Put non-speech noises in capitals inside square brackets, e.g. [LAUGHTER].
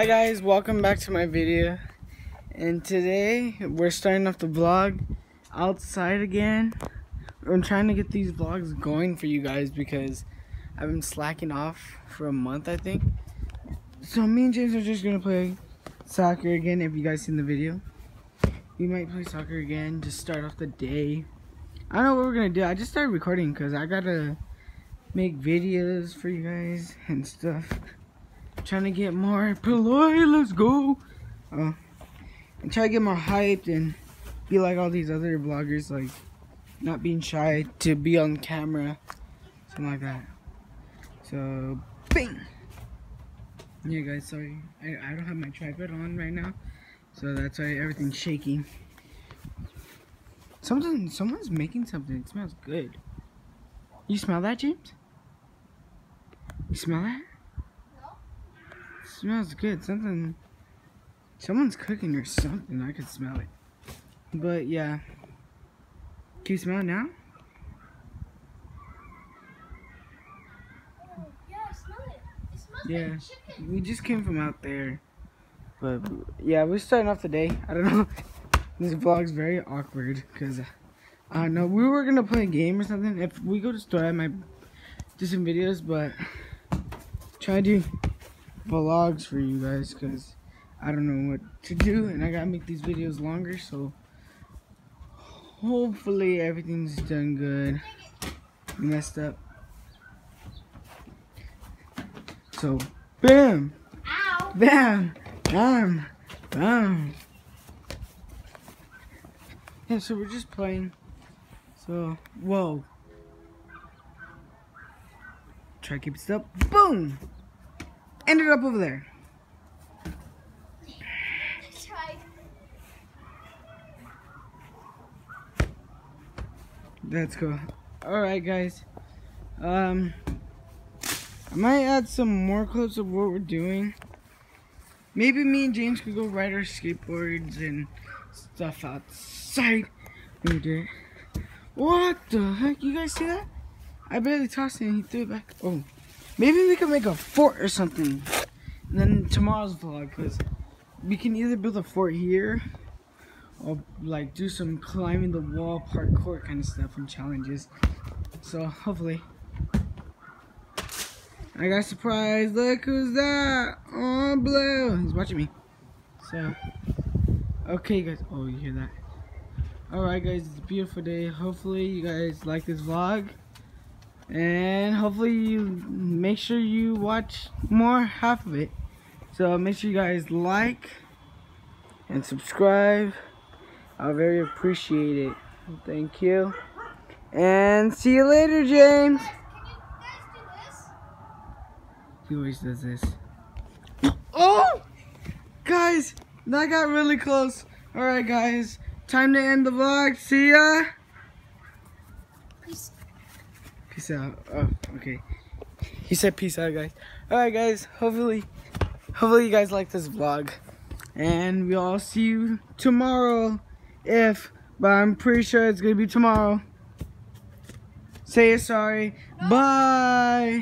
Hi guys, welcome back to my video. And today we're starting off the vlog outside again. I'm trying to get these vlogs going for you guys because I've been slacking off for a month I think. So me and James are just gonna play soccer again if you guys seen the video. We might play soccer again to start off the day. I don't know what we're gonna do. I just started recording because I gotta make videos for you guys and stuff trying to get more Paloy, let's go. Uh, and try to get more hyped and be like all these other vloggers, like not being shy to be on camera, something like that. So, bing! Yeah, guys, sorry. I, I don't have my tripod on right now, so that's why everything's shaking. Something, someone's making something. It smells good. You smell that, James? You smell that? Smells good. Something, someone's cooking or something. I could smell it. But yeah, can you smell it now? Oh, yeah, I smell it. It smells Yeah, like chicken. we just came from out there. But yeah, we're starting off the day. I don't know. [LAUGHS] This vlog's very awkward because I don't know. We were gonna play a game or something. If we go to store, I might do some videos, but try to vlogs for you guys because I don't know what to do and I gotta make these videos longer. So hopefully everything's done good. Messed up. So, bam, Ow. bam, bam, bam. Yeah, so we're just playing. So, whoa. Try to keep it still. Boom! Ended up over there. That's cool. Alright, guys. Um, I might add some more clips of what we're doing. Maybe me and James could go ride our skateboards and stuff outside. What the heck? You guys see that? I barely tossed it and he threw it back. Oh, maybe we can make a fort or something. And then tomorrow's vlog, because we can either build a fort here or like do some climbing the wall parkour kind of stuff and challenges. So hopefully. I got surprised. Look who's that? Oh, blue. He's watching me. So, okay, guys. Oh, you hear that? Alright, guys. It's a beautiful day. Hopefully, you guys like this vlog. And hopefully, you make sure you watch more half of it. So, make sure you guys like and subscribe. I'll very appreciate it. Thank you. And see you later, James. He always does this. Oh! Guys, that got really close. Alright, guys. Time to end the vlog. See ya. Peace. Peace out. Oh, okay. He said peace out, guys. Alright, guys. Hopefully, hopefully you guys like this vlog. And we'll all see you tomorrow. If, but I'm pretty sure it's going to be tomorrow. Say sorry. Bye.